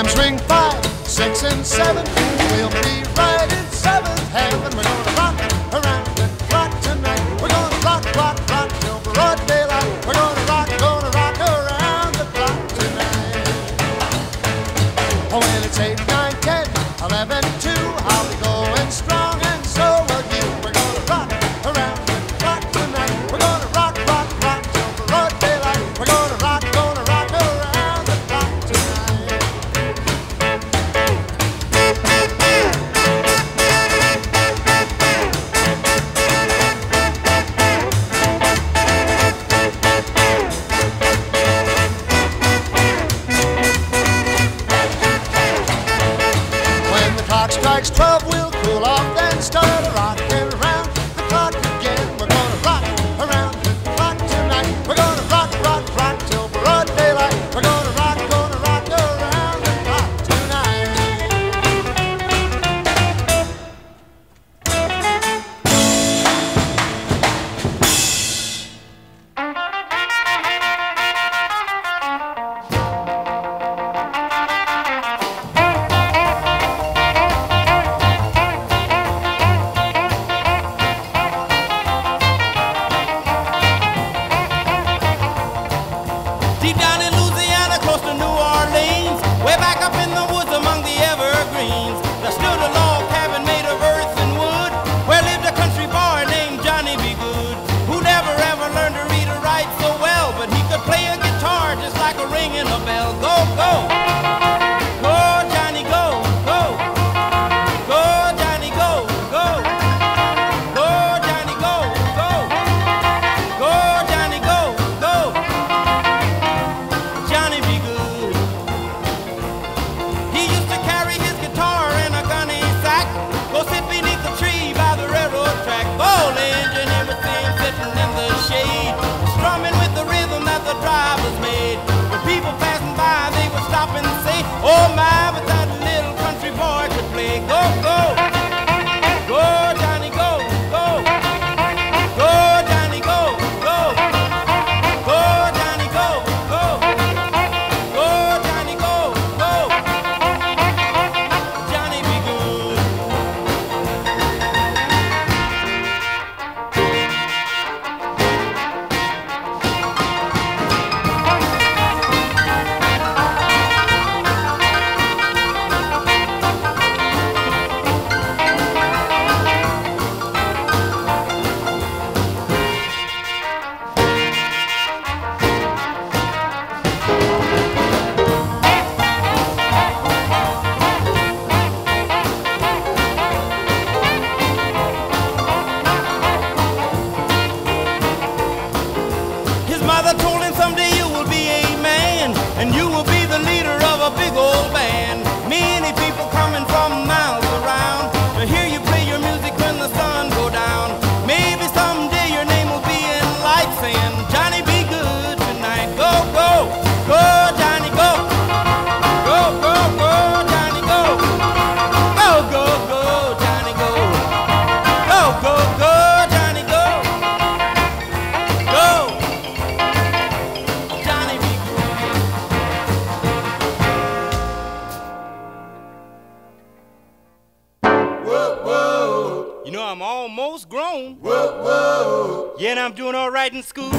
Times ring five, six, and seven. We'll be right in seventh heaven. We're gonna rock around the clock tonight. We're gonna rock, rock, rock till broad daylight. We're gonna rock, gonna rock around the clock tonight. Oh, well, it's eight, nine, ten, eleven, two. I'll be going strong. likes 12 wheels. Yet I'm doing all right in school. They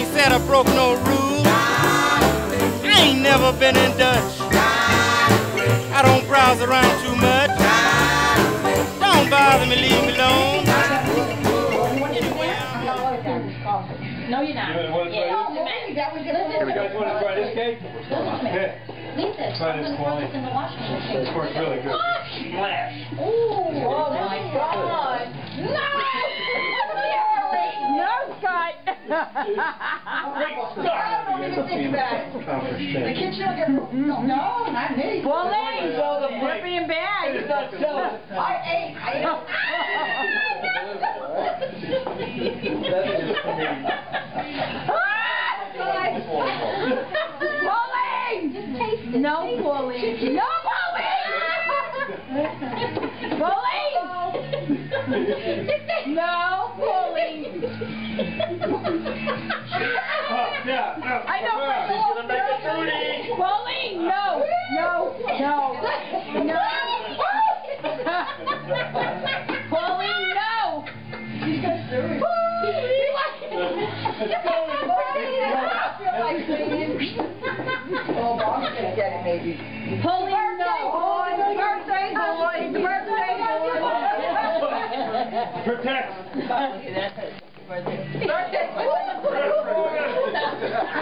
ain't said I broke no rule. I ain't never been in Dutch. I don't browse around too much. Don't bother me, leave me alone. No, you're not. Here we go. You want to try this cake? Listen, try this one. This works really good. Splash! The kitchen will get, no, no, not me. Pauline, we're being bad. I ate, I Pauline! Just. No. Pauline. No, Pauline! Pauline! Gonna get it maybe. Pauline, no. Birthday boy, birthday boy. Protect. Birthday.